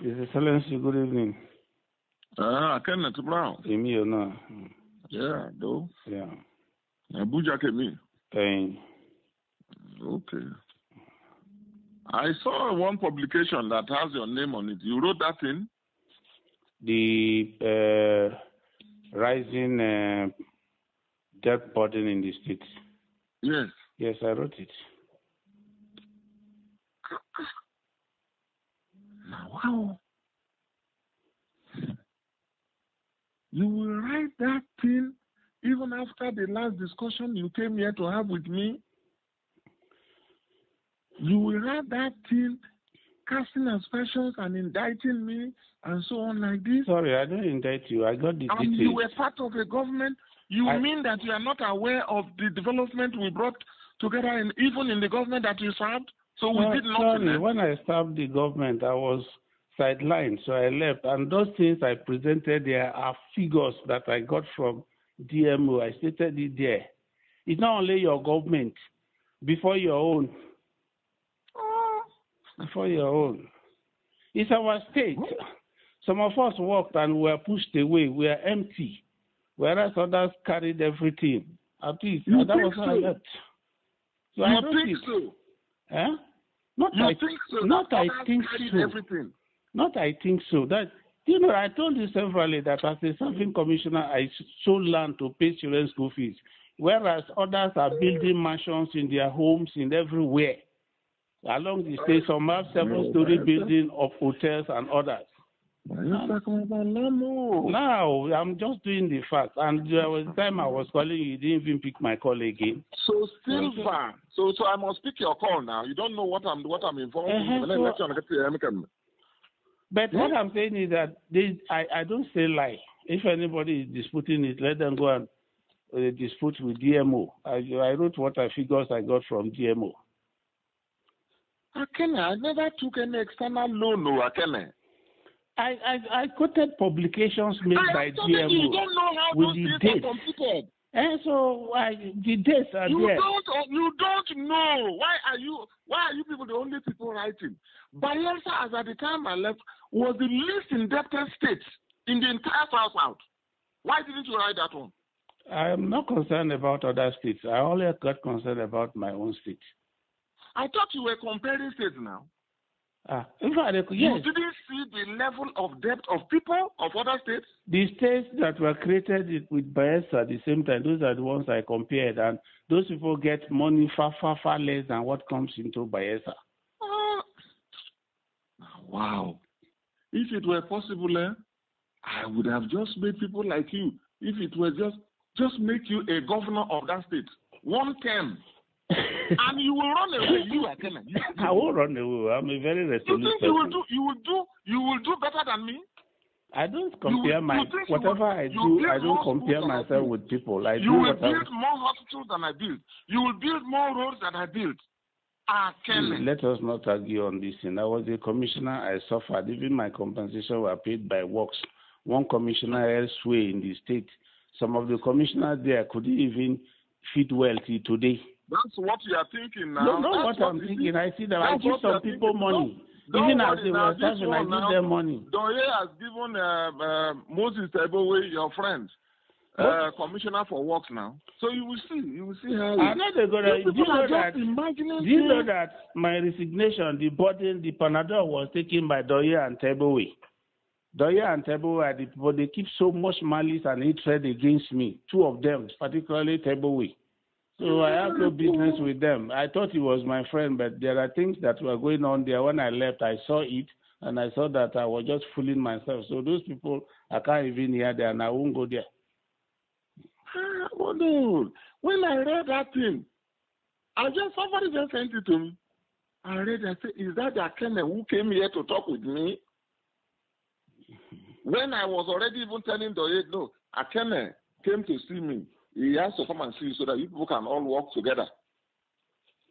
His Excellency, good evening. Ah, Kenneth Brown. Èmi ò náà. Yeah, though. Yeah. Abuja Kemi. Ẹyin. Okay. I saw one publication that has your name on it. You wrote that in? The uh, rising uh, debt burden in the state. Yes. Yes, I wrote it. Now. You will write that thing even after the last discussion you came here to have with me. You will write that thing, casting aspersions and indicting me and so on like this. Sorry, I didn't indict you. I got the And you were part of a government. You I- mean that you are not aware of the development we brought together, in, even in the government that you served? So we No, did nothing. sorry, eh? when I served the government, I was sidelined, so I left. And those things I presented there are figures that I got from DMO. I stated it there. It's not only your government, before your own, before your own. It's our state. Some of us worked and were pushed away. We are empty, whereas others carried everything. At least You that was how I so? left. So I you wrote think it. so? Eh? Not You I think so? not I think so. Everything. Not I think so. That you know, I told you severally that as a serving commissioner, I sold land to pay children's school fees, whereas others are building mansions in their homes in everywhere along the state. Some have seven-story building of hotels and others. Why are you talking about Lamu? Now I'm just doing the facts, and there was a time I was calling you, you didn't even pick my call again. So silver. So so I must pick your call now. You don't know what I'm what I'm involved Uh-huh, in. So- let you get to American. But what I'm saying is that they, I, I don't say lie. If anybody is disputing it, let them go and uh, dispute with DMO. I, I wrote what I figures I got from DMO. Akene, I never took any external loan, no, Akene. I, I, I quoted publications made I by telling you, don't know how with those the things dates. are computed. And so I, the dates are You there. don't uh, you don't know. Why are you why are you people the only people writing? Bayelsa, as at the time I left, was the least indebted state in the entire South South. Why didn't you write that one? I am not concerned about other states. I only got concerned about my own state. I thought you were comparing states now. Ah, fact, You yes, didn't see the level of debt of people of other states. the states that were created with Bayelsa at the same time, those are the ones I compared, and those people get money far, far, far less than what comes into Bayelsa. Ah, wow. If it were possible, eh, I would have just made people like you. If it were just just make you a governor of that state, one term, and you will run away. You are Kenya. You, I will run away. I'm a very you resolute think you will do? You will do? You will do better than me? I don't you compare my whatever will- I do. I don't compare schools than I myself with people. I you do will I. build more hospitals than I built. You will build more roads than I built. Ah. Let us not argue on this thing. I was a commissioner. I suffered. Even my compensation were paid by works. One commissioner elsewhere in the state. Some of the commissioners there couldn't even feed well till today. That's what you are thinking now. No, no, That's what I'm thinking. see. I see that I give some people thinking. money. Even as they were this I give them money. Doye has given uh, uh, Moses Ebowe, your friend, uh, commissioner for works now. So you will see. You will see how. I know they're gonna. Do you know that? Do you know that my resignation, the burden, the Panadol was taken by Doye and Tebowe. Doye and Tebowe are the people, they keep so much malice and hatred against me. Two of them, particularly Tebowe. So I have no business with them. I thought he was my friend, but there are things that were going on there. When I left, I saw it, and I saw that I was just fooling myself. So those people, I can't even hear there, and I won't go there. Ah, no. When I read that thing, I just somebody just sent it to me. I read. I said, "Is that the Akene who came here to talk with me?" When I was already even telling Doye, no, Akene came to see me. He has to come and see you so that you people can all work together.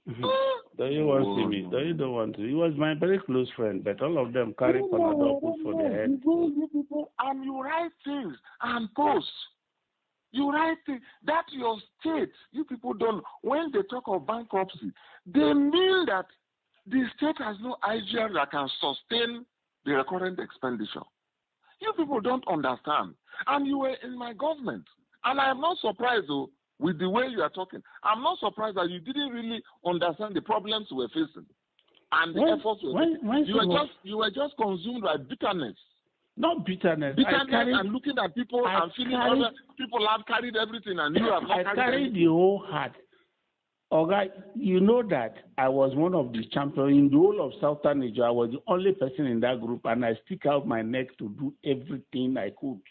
Ah, Doye want to see me. you don't want to. He was my very close friend, but all of them carry Panadol put for their head. You go, you people, and you write things and post. You write things that your state, you people don't. When they talk of bankruptcy, they mean that the state has no IGR that can sustain the recurrent expenditure. You people don't understand. And you were in my government. And I am not surprised, though, with the way you are talking. I'm not surprised that you didn't really understand the problems we're facing and the When- efforts we were when- when You were was- just you were just consumed by bitterness. Not bitterness. Bitterness I carried, and looking at people I and feeling carried- other people have carried everything and you have not I carried carried the whole heart. Oga, you know that I was one of the champions in the whole of Southern Nigeria. I was the only person in that group, and I stick out my neck to do everything I could.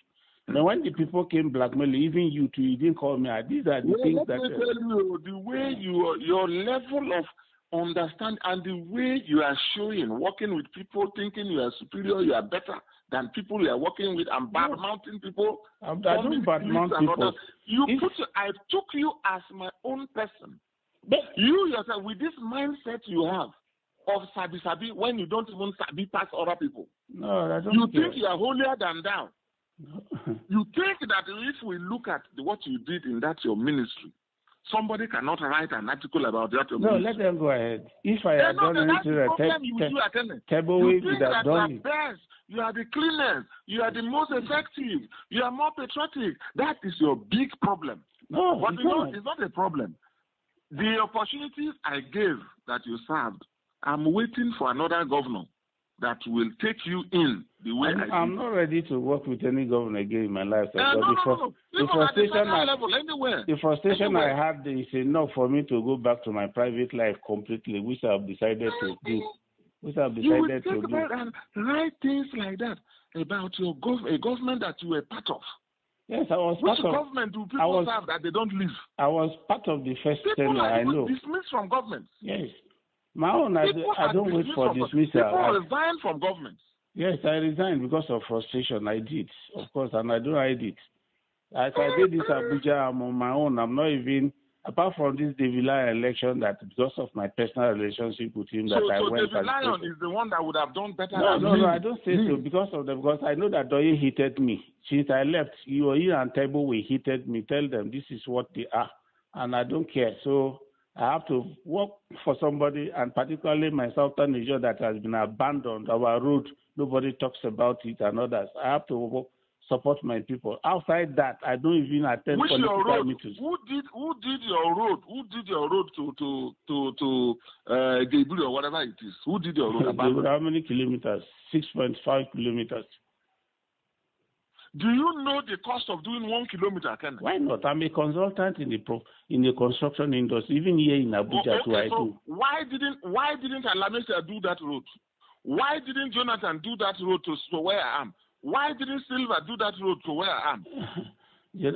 Now, when the people came blackmailing, even you too, you didn't call me. Ah, these are the Well, things that. me uh, tell you, the way you your level of understand and the way you are showing, working with people, thinking you are superior, you are better than people you are working with, and bad mounting people. I, I forming don't badmouth cliques people. others. You If- put, I took you as my own person. But You yourself, with this mindset you have of sabi sabi, when you don't even sabi pass other people, no, I don't you think you are holier than thou. You think that if we look at the, what you did in that your ministry, somebody cannot write an article about that your no, ministry. let them go ahead. If I had no, done anything, the I problem you do te- table You would have that you are done it. best, you are the cleanest, you are the most effective, you are more patriotic. That is your big problem. No, But you know, not. it's not a problem. The opportunities I gave that you served, I'm waiting for another governor that will take you in the way I'm, I I'm not ready to work with any governor again in my life. sir, Uh, no, the, no, no, the Even at the frustration I, level, anywhere. the frustration I Anywhere. had is enough for me to go back to my private life completely, which I've decided to do. Which I've You will decided think to do. about and write things like that about your gov- a government that you were part of. Yes, I was Which part of. government do people was- serve that they don't leave? I was part of the first People tenure. are I know. dismissed from government. Yes, my own. I, do, I don't wait for dismissal. People I, resign from government. yes, I resigned because of frustration. I did, of course, and I don't hide it. As I did this Abuja, I'm on my own. I'm not even apart from this David Lyon election that because of my personal relationship with him So, that I so went David and Lion is the one that would have done better No, no, me. no, I don't say so because of them. Because I know that Doye hated me. Since I left, you you and Tebowe hated me. Tell them this is what they are, and I don't care. So I have to work for somebody, and particularly my southern Nigeria that has been abandoned. Our road, nobody talks about it, and others. I have to work, support my people. Outside that, I don't even attend Which political road? meetings. Who did who did your road? Who did your road to to to to uh, Gabriel or whatever it is? Who did your road? How many kilometers? Six point five kilometers. Do you know the cost of doing one kilometer, Ken? Why not? I'm a consultant in the pro, in the construction industry. Even here in oh, Abuja, too, I so do. why didn't why didn't Alamesa do that road? Why didn't Jonathan do that road to, to where I am? Why didn't Sylva do that road to where I am? You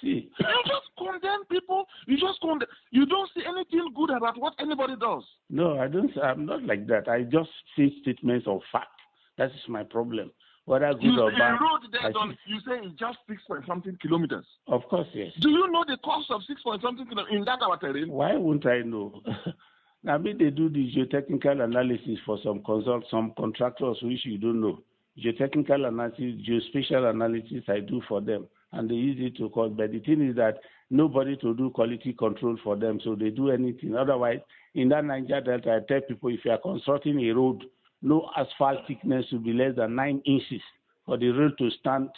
see, You just condemn people. You just condemn. You don't see anything good about what anybody does. no, I don't. I'm not like that. I just say statements of fact. That is my problem. Whether good You or bad. a road there done. You say it's just six point something kilometers. Of course, yes. Do you know the cost of six point something kilometers in that our terrain? Why won't I know? I mean, they do the geotechnical analysis for some consult, some contractors which you don't know. Geotechnical analysis, geospatial analysis, I do for them, and they use it to call. But the thing is that nobody to do quality control for them, so they do anything. Otherwise, in that Niger Delta, I tell people if you are constructing a road, no asphalt thickness should be less than nine inches for the road to stand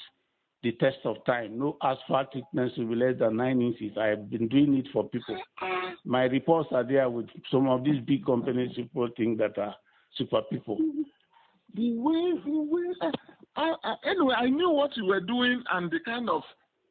the test of time. No asphalt thickness should be less than nine inches. I have been doing it for people. My reports are there with some of these big companies think that are super people. The way, the way. I, I, anyway, I knew what you were doing and the kind of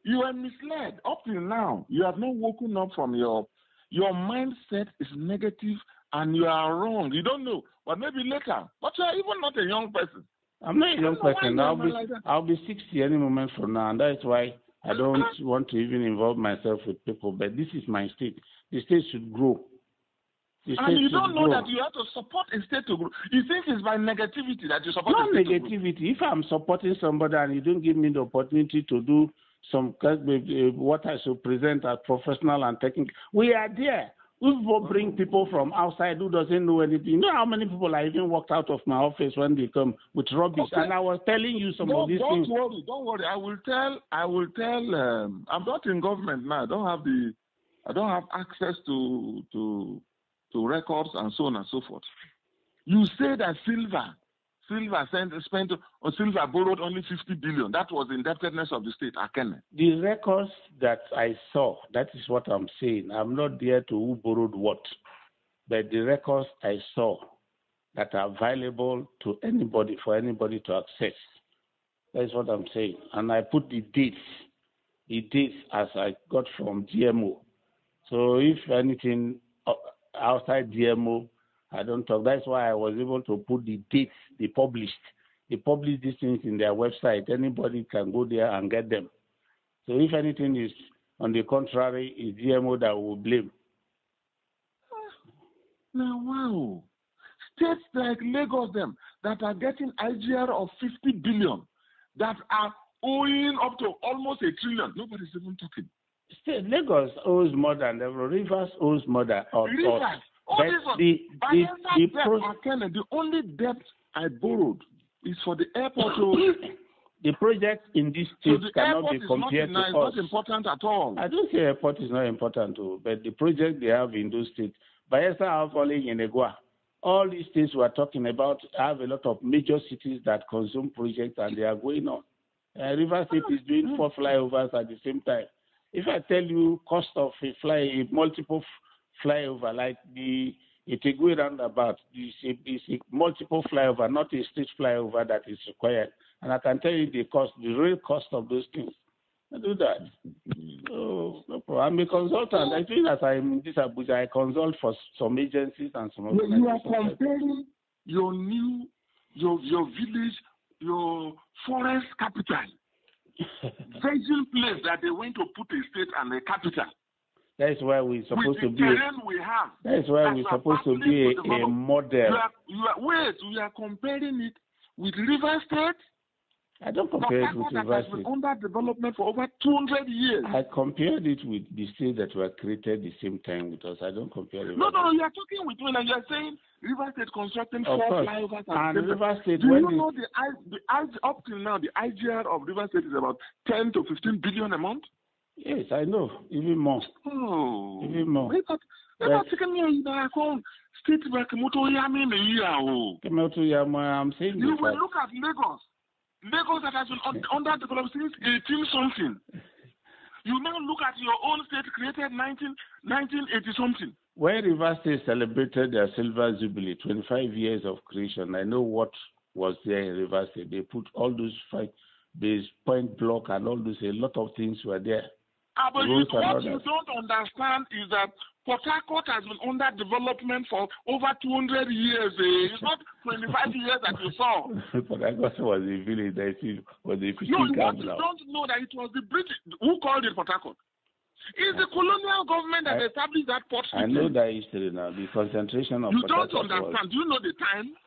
you were misled up till now. You have not woken up from your your mindset is negative and you are wrong. You don't know, but maybe later. But you are even not a young person. I'm not a young I don't know why person. I'll be like. I'll be 60 any moment from now, and that's why I don't want to even involve myself with people. But this is my state. The state should grow. The state And you don't know grow. that you have to support a state to grow. You think it's by negativity that you support Not a state to grow. negativity. If I'm supporting somebody and you don't give me the opportunity to do some of, uh, what I should present as professional and technical, we are there. We will bring people from outside who doesn't know anything. You know how many people I even walked out of my office when they come with rubbish, Okay. and I was telling you some of Don't, these don't things. worry, don't worry. I will tell. I will tell. Um, I'm not in government now. I don't have the. I don't have access to to to records and so on and so forth. You say that Sylva Sylva sent, spent, or Sylva borrowed only 50 billion. That was indebtedness of the state, Akene. The records that I saw, that is what I'm saying. I'm not there to who borrowed what, but the records I saw that are available to anybody for anybody to access. That's what I'm saying. And I put the dates, the dates as I got from DMO. So if anything uh, outside DMO, I don't talk. That's why I was able to put the dates they published. They publish these things in their website. Anybody can go there and get them. So if anything is on the contrary, it's DMO that will blame. Ah, now, wow. States like Lagos, them that are getting IGR of 50 billion, that are owing up to almost a trillion. Nobody's even talking. State Lagos owes more than the Rivers owes more than us. Rivers, But the, the, the pro- Akene, the only debt I borrowed is for the airport. To, the projects in this so state the cannot airport be is not, compared in- to is us. not important at all. I don't say airport is not important too, but the project they have in those states, Bayelsa have only in Egua. All these states we're talking about have a lot of major cities that consume projects and they are going on. Uh, River State is doing four flyovers at the same time. If I tell you cost of a fly, a multiple f- flyover like the Itegui roundabout, is a, is a multiple flyover, not a straight flyover that is required. And I can tell you the cost, the real cost of those things. I do that. Oh, no problem. I'm a consultant. I think as I'm in this Abuja, I consult for some agencies and some You you are comparing your new, your your village, your forest capital, virgin place that they went to put a state and a capital. That is why we're supposed to be. A, we have. that is why we're supposed to be a, a model. You are, you are, wait, we are comparing it with River State, I don't compare it with River has been State. under development for over 200 years. I compared it with the states that were created the same time with us. I don't compare it. No, no, no, you are talking with me and you are saying River State constructing Of four course. flyovers And and River State, Do you know the, I, the up till now the IGR of River State is about 10 to 15 billion a month? Yes, I know. Even more. Oh, Even more. Wait, but Yes. but taking me in the account state yami me year oh. Come out to Yama, I'm saying You will uh, look at Lagos. Lagos that has been un- underdeveloped since 18 something. You now look at your own state created 19, 1980 something. When River State celebrated their silver jubilee, 25 years of creation, I know what was there in River State. They put all those five, base point block and all those, a lot of things were there. Ah, but you, what you don't understand is that Port Harcourt has been under development for over 200 years. Eh? It's not 25 years that you saw. guess it was a village that was a No, fishing what camp you now. don't know that it was the British who called it Port Harcourt. It's the colonial government that I- established that port I know that history now. The concentration of You Port don't Harcourt was- understand. Do you know the time?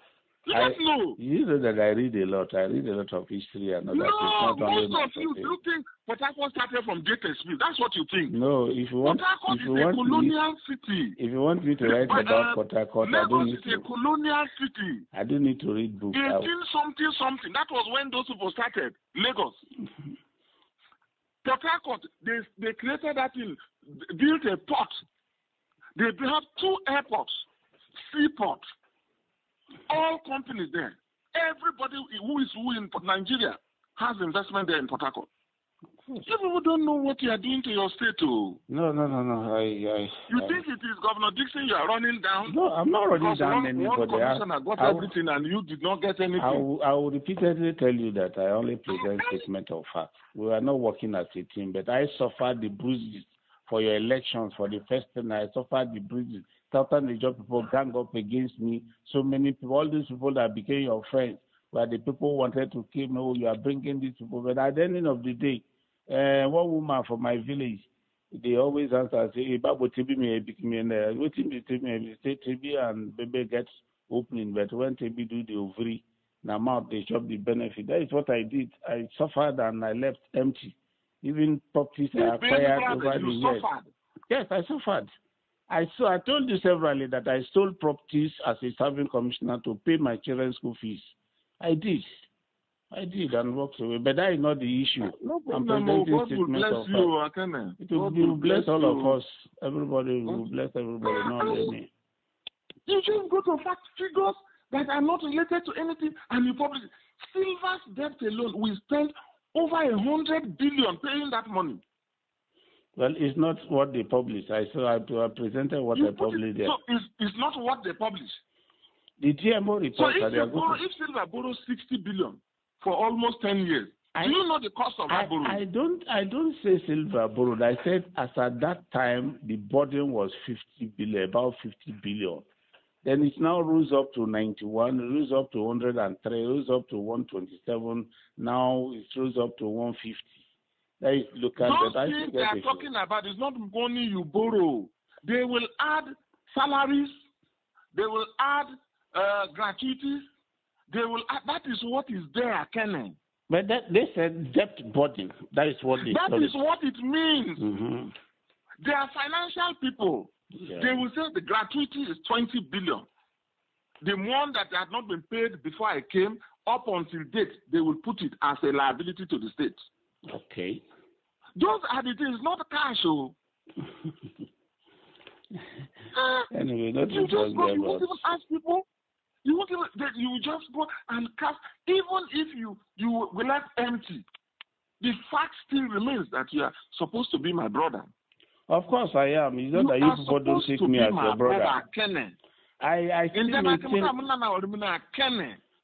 You know. You know that I read a lot. I read a lot of history and other No. Not only most of you, you think Port Harcourt started from Smith. That's what you think. No, if you want, if you a want, me, colonial city. if you want me to write But, about uh, Port Harcourt, I don't Lagos need is a colonial city. I don't need to read books. I- 18 something something. That was when those people started. Lagos. Port Harcourt, they, they created that in, built a port. They have two airports, seaport, all companies there. Everybody who is who in Nigeria has investment there in Port Harcourt. Hmm. You people don't know what you are doing to your state. Oh. No, no, no, no. I, I, You I, think it is Governor Dickson you are running down? no, I'm not running down one, one anybody. I, commissioner got I everything and you did not get anything. I will, I will repeatedly tell you that I only present statement of fact. We are not working as a team, but I suffered the bruises for your elections for the first time. I suffered the bruises. Southern region people gang up against me. So many people, all these people that became your friends, where the people wanted to kill me. Oh, you are bringing these people. But at the end of the day, uh, one woman from my village, they always answer, say, hey, Babu TB me, pick me, and uh, what TB, TB, say TB and baby gets opening, but when TB do the ovary, now mouth they chop the benefit. That is what I did. I suffered and I left empty. Even properties I acquired over the years. Yes, I suffered. I saw. I told you severally that I stole properties as a serving commissioner to pay my children's school fees. I did. I did and walked away. But that is not the issue. No I'm problem. presenting God will bless you, Akene. It will, will bless all you. of us. Everybody will bless everybody, not only me. You just go to fact figures that are not related to anything, and you publish. Sylva's debt alone, we spent over a hundred billion paying that money. Well, it's not what they publish. I saw I, I presented what You I published it, there. so it's, it's not what they publish. The DMO report that if, they borrow, to if Sylva borrows 60 billion for almost 10 years, I- do you know the cost of I, that borrowing? I don't I don't say Sylva borrowed. I said as at that time the burden was fifty billion, about fifty billion. Then it now rose up to ninety one, rose up to hundred and three, rose up to one twenty seven, now it rose up to one fifty. That is look at Those. Things they are talking about is not money you borrow. They will add salaries. They will add uh, gratuities. They will add, that is what is there, Kenny. But that, they said debt burden. That is what they That is it. what it means. hmm They are financial people. Yeah. They will say the gratuity is 20 billion. The one that had not been paid before I came, up until date, they will put it as a liability to the state. Okay. Those are the things, not cash. Oh. Uh, Anyway, not you just go, you won't even ask people. You won't even, that you just go and cast. Even if you you will left empty, the fact still remains that you are supposed to be my brother. Of course I am. It's not you that you people don't take me as my your brother. Kenneth. I I still maintain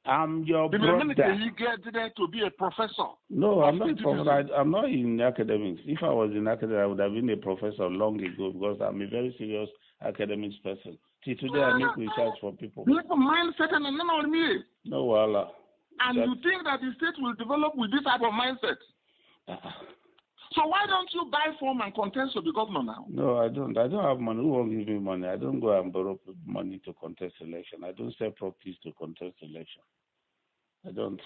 m na na ọdụm na Kenneth. I'm your The minute brother. you get there to be a professor. No, I'm not. Prof- I, I'm not in academics. If I was in academics, I would have been a professor long ago because I'm a very serious academics person. Till today, I make research for people. You have a mindset and none of me. No, wala. And That- you think that the state will develop with this type of mindset. Uh-uh. So why don't you buy form and contest to be governor now? No, I don't. I don't have money. Who won't give me money? I don't go and borrow money to contest election. I don't sell properties to contest election. I don't.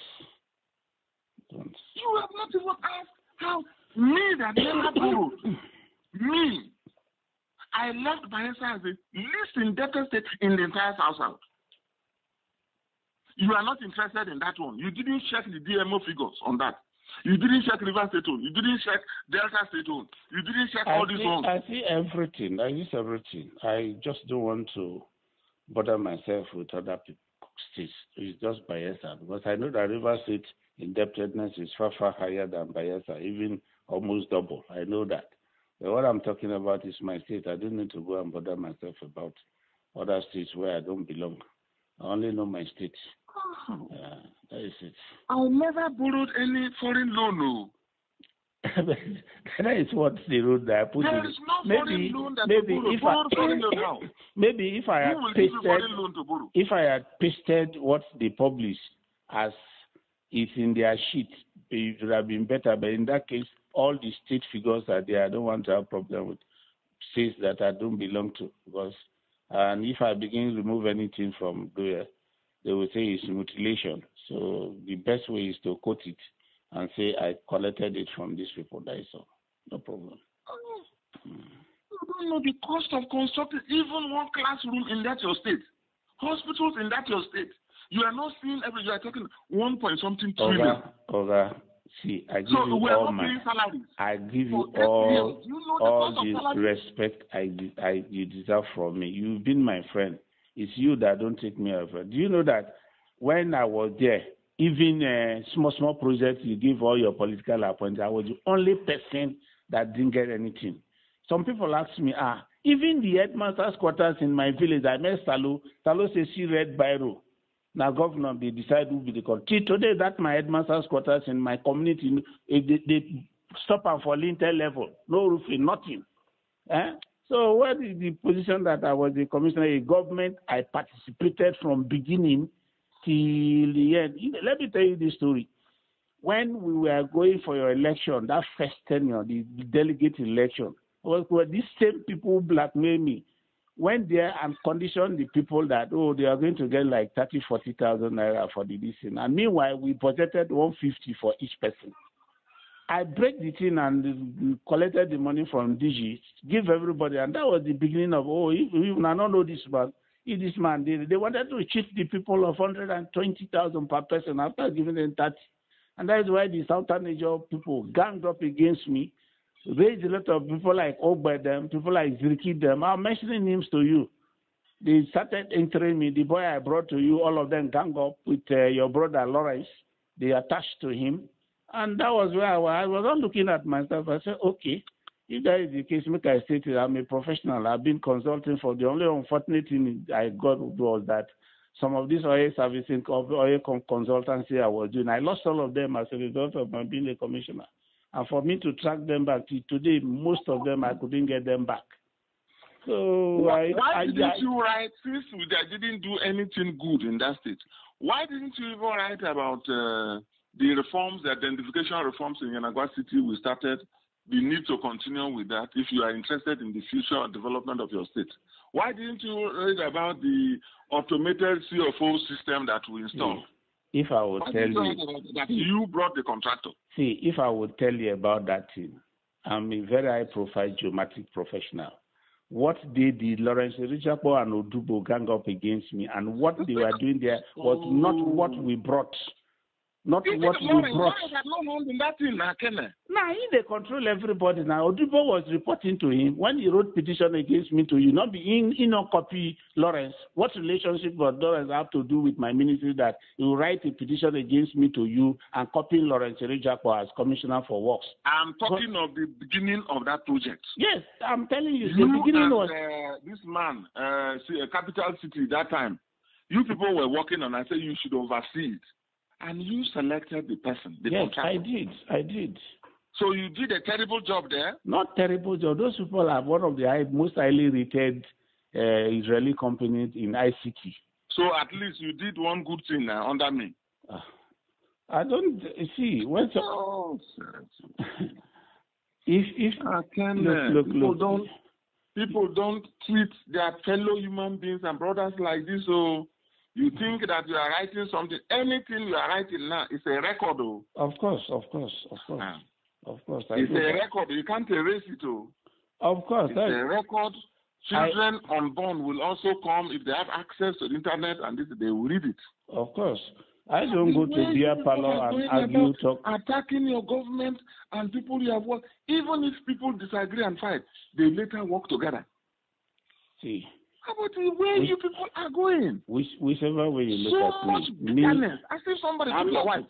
Don't. You have not even asked how me that never borrowed, me, I left Bayelsa as the least indebted state in the entire South South. You are not interested in that one. You didn't check the DMO figures on that. You didn't check River State own. You didn't check Delta State own. You didn't check all I these see, ones. I see everything. I use everything. I just don't want to bother myself with other people, states. It's just Bayelsa because I know that River State indebtedness is far, far higher than Bayelsa, even almost double. I know that. But what I'm talking about is my state. I don't need to go and bother myself about other states where I don't belong. I only know my state. Oh, that is it. I never borrowed any foreign loan. No. Oh. that is what the road that I put There in. is no maybe, foreign loan that maybe if Borrow I, foreign loan now. maybe if I had Who will give you pasted loan to borrow? if I had pasted what they publish as is in their sheet, it would have been better. But in that case, all the state figures are there. I don't want to have problem with states that I don't belong to because and if I begin to remove anything from there, they will say it's mutilation. So the best way is to quote it and say I collected it from these people. That is all. No problem. Oh, You don't know the cost of constructing even one classroom in that your state. Hospitals in that your state. You are not seeing every you are talking one point something trillion. Oga, see, I give So you we are all my paying salaries. I give you For all. You know the all the respect I, I you deserve from me. You've been my friend. It's you that don't take me over. Do you know that when I was there, even uh, small small projects you give all your political appointments, I was the only person that didn't get anything. Some people ask me, ah, even the headmaster's quarters in my village, I met Salo. Salo says she read Biro. Now governor they decide who will be the. Today, that my headmaster's quarters in my community, they, they stop am for lintel level, no roofing, nothing. Eh? So what is the position that I was the commissioner in government? I participated from beginning till the end. Let me tell you this story. When we were going for your election, that first tenure, the, the delegate election, was were these same people who blackmail me went there and conditioned the people that oh they are going to get like thirty forty thousand naira for the this and meanwhile we budgeted one fifty for each person i break the thing and collected the money from dg give everybody and that was the beginning of oh if una no know this man if this man did they wanted to cheat the people of hundred and twenty thousand per person after giving them thirty and that is why the southern Niger people ganged up against me raised a lot of people like Obedem, people like Ziriki them. I'm mentioning names to you. They started entering me. The boy I brought to you, all of them gang up with uh, your brother Lawrence. They attached to him. And that was where I was. I was not looking at myself. I said, okay, if that is the case, make I state it. I'm a professional. I've been consulting for the only unfortunate thing I got was that some of these oil servicing oil consultancy I was doing, I lost all of them as a result of my being a commissioner. And for me to track them back to today, most of them I couldn't get them back. So why, I, why I, didn't I, you write since we didn't do anything good in that state? Why didn't you even write about uh, the reforms, the identification reforms in Yenagoa City we started? We need to continue with that if you are interested in the future development of your state. Why didn't you read about the automated CFO system that we installed? if I would Why tell you you, write about that you brought the contractor? see, if I would tell you about that thing, I'm a very high profile geometric professional. What they did, Lawrence Ewhrudjakpo and Odubo gang up against me, and what they were doing there was not what we brought. Not This what is we Lawrence. brought. Lawrence had no hand in that thing, now, Kenneth. Now he they control everybody now. Odibo was reporting to him when he wrote petition against me to you, not be in in a copy Lawrence. What relationship does Lawrence have to do with my ministry that he will write a petition against me to you and copy Lawrence Ewhrudjakpo as commissioner for works? I'm talking of the beginning of that project. Yes, I'm telling you, You the beginning and, was uh, this man, uh, see, uh, capital city that time. You people were working on. I said you should oversee it, and you selected the person, the yes. I did, I did. So you did a terrible job there. Not terrible job. Those people are one of the high, most highly rated uh, Israeli companies in ICT. So at least you did one good thing uh, under me. Ah, I don't see when Oh, if if I can. look uh, look people look don't people don't treat their fellow human beings and brothers like this. So you think that you are writing something. Anything you are writing now is a record. Oh. Of course, of course, of course, Ah. of course. I It's a that. record. You can't erase it. Oh. Of course, It's a record. Children unborn will also come if they have access to the internet and this, they will read it. of course. I don't go to beer parlor and argue, talk. Attacking your government and people you have worked, even if people disagree and fight, they later work together. See, How about the way We- you people are going? which, whichever way you So look at much me, me, bitterness. As if somebody I'm not- wife.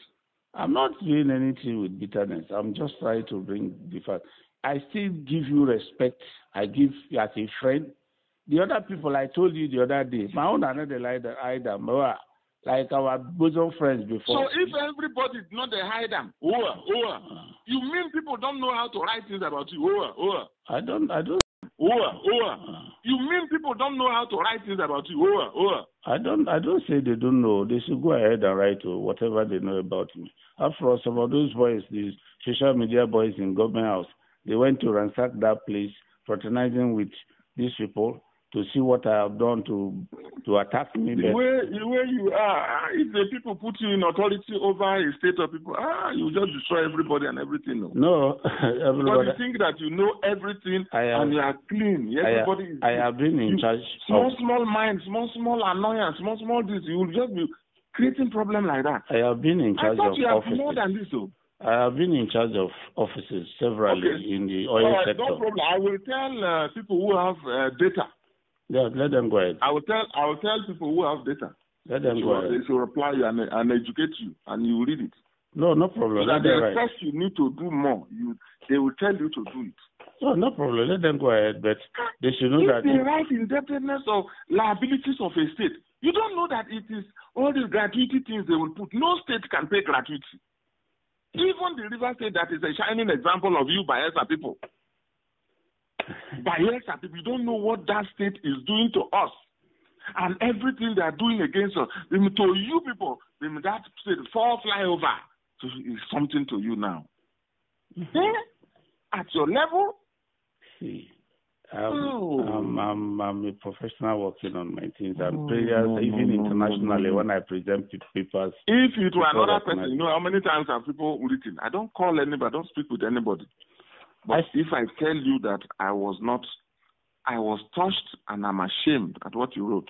I'm not doing anything with bitterness. I'm just trying to bring the fact. I still give you respect. I give you as a friend. The other people I told you the other day, my own another like either, but like our bosom friends before. So if everybody did not they hide them, oh, oh, you mean people don't know how to write things about you? Oh, oh, I don't, I don't, oh, oh. You mean people don't know how to write things about you? Oh, oh. I don't, I don't say they don't know. They should go ahead and write oh, whatever they know about me. After all, some of those boys, these social media boys in government house, they went to ransack that place, fraternizing with these people to see what I have done to to attack me. The way, the way you are, if the people put you in authority over a state of people, ah, you just destroy everybody and everything. No. no, Because everybody. you think that you know everything I have- and you are clean. I have, Everybody is I have been in you- charge small, of. small mind, small, small annoyance, small, small this. You will just be creating problem like that. I have been in charge I thought of you have offices. more than this, though. I have been in charge of offices severally Okay. in the oil right, sector. no problem. I will tell uh, people who have uh, data. Yeah, let them go ahead. I will tell. I will tell people who have data. Let them go ahead. they should reply you and, and educate you, and you read it. No, no So problem. that Let them the write. first you need to do more. You, they will tell you to do it. No, no problem. Let them go ahead. But they should know if that. they write indebtedness of liabilities of a state, you don't know that it is all the gratuity things they will put. No state can pay gratuity. Even the River State, that is a shining example of you by other people. Bayelsa people, you don't know what that state is doing to us. And everything they are doing against us. To you people, that state, four flyover so is something to you now. Eh? At your level, See, um, Oh. I'm, I'm, I'm a professional working on my things and No, prayers, no, even no, internationally, no, when I present pe- papers. If it were another person, you know how many times have people written? I don't call anybody, I don't speak with anybody. But I- if I tell you that I was not, I was touched and I'm ashamed at what you wrote.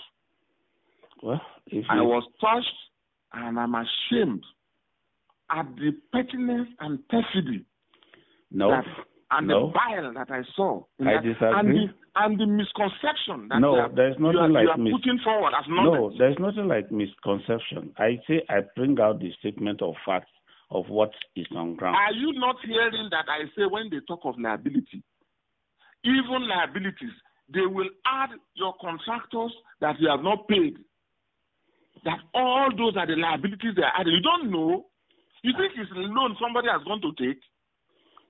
Well, if I was touched and I'm ashamed at the pettiness and perfidy no, that and No. the bile that I saw. in I that- disagree. And the, and the misconception that No, you are, there's you nothing are, like you are mis- putting forward as No, there's nothing like misconception. I say I bring out the statement of facts of what is on ground. Are you not hearing that I say when they talk of liability, even liabilities, they will add your contractors that you have not paid. That all those are the liabilities they are adding. You don't know. You think it's a loan somebody has gone to take?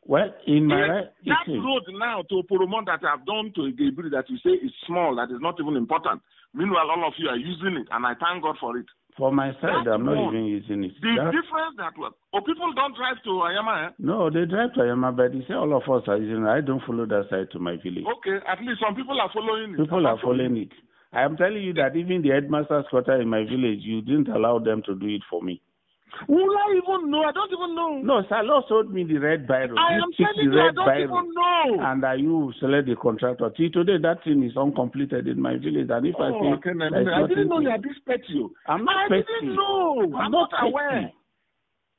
Well, in my right, that road now to Poromon that I've done to Gabriel that you say is small, that is not even important. Meanwhile, all of you are using it, and I thank God for it. For my side, that I'm not one, even using it. The That- difference that was, oh, people don't drive to Ayama, eh? no, they drive to Ayama, but they say all of us are using it. I don't follow that side to my village. Okay, at least some people are following it. People are following it. I am telling you that even the headmaster's quarter in my village, you didn't allow them to do it for me. Will I even know? I don't even know. No, Salah sold me the red biro. I You am telling you, I don't biro. even know. and uh, you select the contractor. Till today, that thing is uncompleted in my village. And if I oh, say okay, no, no, I didn't know you are this petty. I'm not I petty. didn't know. I'm, I'm not, not aware. petty.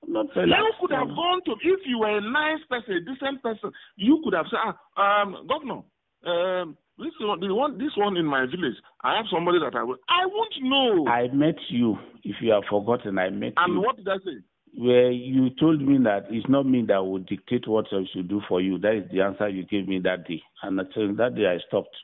Not You could have gone to if you were a nice person, a decent person. You could have said, ah, um, governor, um, this one, the one, this one in my village. I have somebody that I will. I won't know. I met you. If you have forgotten, I met and you. And what did I say? Where you told me that it's not me that will dictate what I should do for you. That is the answer you gave me that day. And that day, I stopped.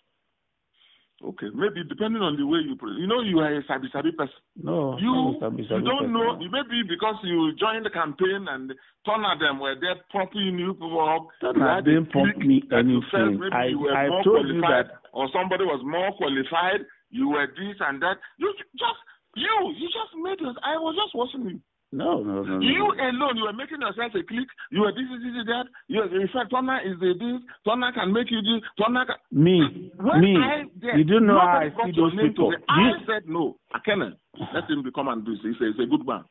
Okay, maybe depending on the way you put it. You know, you are a sabi sabi person. No, You no, Sabi, you don't person. know. Maybe because you joined the campaign and turn at them were there propping you people up. Have had them a pump clique me you felt anything. Maybe I- you were I more told you qualified, that- or somebody was more qualified. You were this and that. You just you you just made us. I was just watching you. No, no, no, no. You alone, you were making yourself a clique. You were this, this, this, that. You, are, in fact, Turner is the this. Turner can make you this. Turner can. Me, When me. I, there, you don't know how I see those people. I You- said no. I cannot. Let him become and do this. He's a, he's a good man.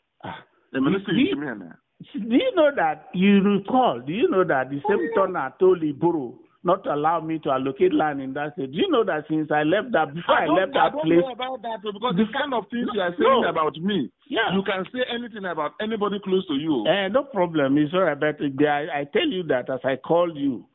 The minister is me. Do you know that you recall? Do you know that the same oh, turner told Iburu not to allow me to allocate land in that state? Do you know that since I left that before I, don't, left I don't place? know about that because the kind of things you are No. saying about me, Yeah. you can say anything about anybody close to you. Eh, no problem. It's all right. But I, I tell you that as I called you,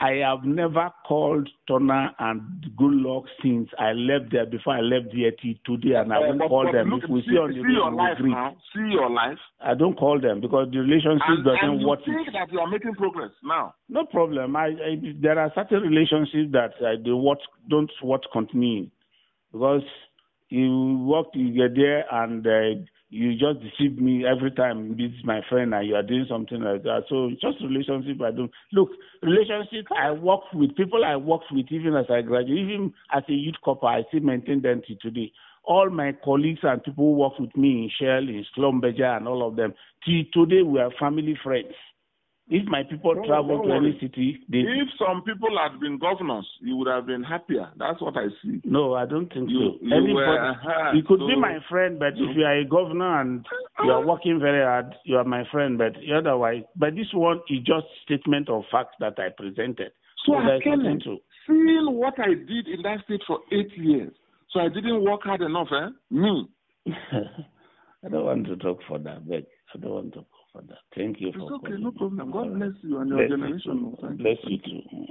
I have never called Turner and good luck since I left there before I left till today, and I Uh, won't call but them. look, if we see, see on the see your life agree. now. See your life. I don't call them because the relationship And, doesn't and you work. think that you are making progress now. No problem. I, I there are certain relationships that uh, they what don't what continuing because you work you get there and uh, you just deceive me every time this is my friend and you are doing something like that. So just relationship I don't look relationship I work with people I worked with even as I graduate even as a youth corper I still maintain them till today. All my colleagues and people who work with me in Shell, in Schlumberger and all of them, till today we are family friends. If my people Don't- travel to any city, they If some people had been governors, you would have been happier. That's what I see. no, I don't think You, so. you Anybody, were, uh-huh. you could so, be my friend, but if you are a governor and you are working very hard, you are my friend. But otherwise, but this one is just statement of fact that I presented. So there's Akene, nothing to. seeing what I did in that state for eight years, so I didn't work hard enough, eh? Me. I don't want to talk for that, but I don't want to that. Thank you It's for okay, calling no problem. God bless you and your Bless you generation. too. Oh, thank you. Bless you too.